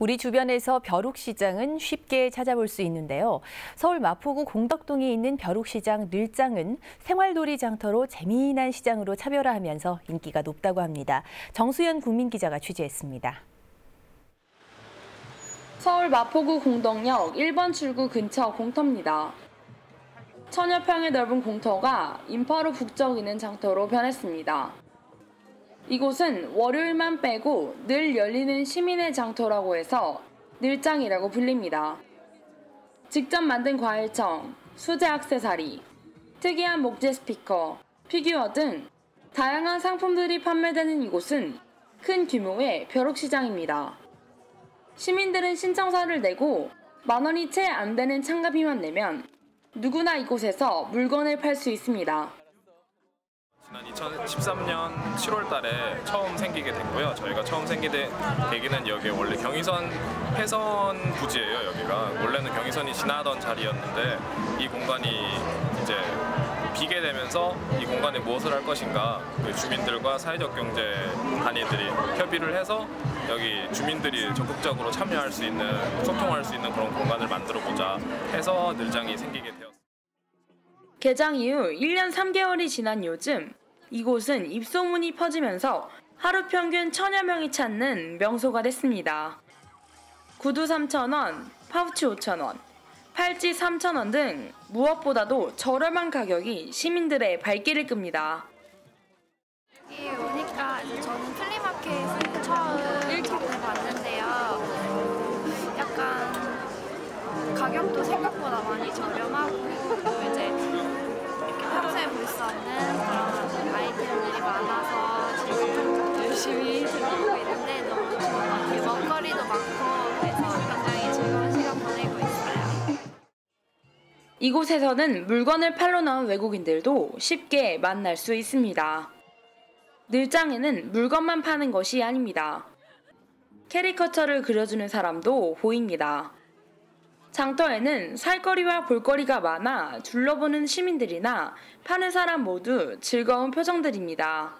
우리 주변에서 벼룩시장은 쉽게 찾아볼 수 있는데요. 서울 마포구 공덕동에 있는 벼룩시장 늘장은 생활놀이 장터로 재미난 시장으로 차별화하면서 인기가 높다고 합니다. 정수연 국민기자가 취재했습니다. 서울 마포구 공덕역 1번 출구 근처 공터입니다. 천여 평의 넓은 공터가 인파로 북적이는 장터로 변했습니다. 이곳은 월요일만 빼고 늘 열리는 시민의 장터라고 해서 늘장이라고 불립니다. 직접 만든 과일청, 수제 악세사리, 특이한 목재 스피커, 피규어 등 다양한 상품들이 판매되는 이곳은 큰 규모의 벼룩시장입니다. 시민들은 신청서를 내고 만 원이 채 안 되는 참가비만 내면 누구나 이곳에서 물건을 팔 수 있습니다. 지난 2013년 7월 달에 처음 생기게 됐고요. 저희가 처음 생기게 되기는 여기 원래 경의선 해선 부지예요, 여기가. 원래는 경의선이 지나던 자리였는데 이 공간이 이제 비게 되면서 이 공간에 무엇을 할 것인가 그 주민들과 사회적 경제 단위들이 협의를 해서 여기 주민들이 적극적으로 참여할 수 있는 소통할 수 있는 그런 공간을 만들어 보자 해서 늘장이 생기게 되었습니다. 개장 이후 1년 3개월이 지난 요즘 이곳은 입소문이 퍼지면서 하루 평균 천여 명이 찾는 명소가 됐습니다. 구두 3,000원, 파우치 5,000원, 팔찌 3,000원 등 무엇보다도 저렴한 가격이 시민들의 발길을 끕니다. 여기 오니까 저는 플리마켓을 처음 일찍 봤는데요. 약간 가격도 생각보다 많이 저렴 이곳에서는 물건을 팔러 나온 외국인들도 쉽게 만날 수 있습니다. 늘장에는 물건만 파는 것이 아닙니다. 캐리커처를 그려주는 사람도 보입니다. 장터에는 살거리와 볼거리가 많아 둘러보는 시민들이나 파는 사람 모두 즐거운 표정들입니다.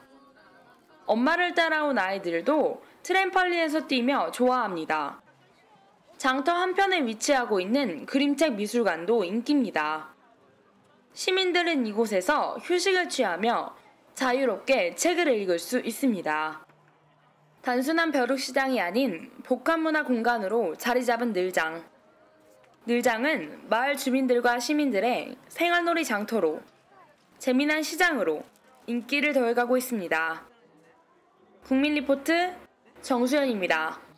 엄마를 따라온 아이들도 트램펄린에서 뛰며 좋아합니다. 장터 한편에 위치하고 있는 그림책 미술관도 인기입니다. 시민들은 이곳에서 휴식을 취하며 자유롭게 책을 읽을 수 있습니다. 단순한 벼룩시장이 아닌 복합문화 공간으로 자리 잡은 늘장. 늘장은 마을 주민들과 시민들의 생활놀이 장터로 재미난 시장으로 인기를 더해가고 있습니다. 국민리포트 정수연입니다.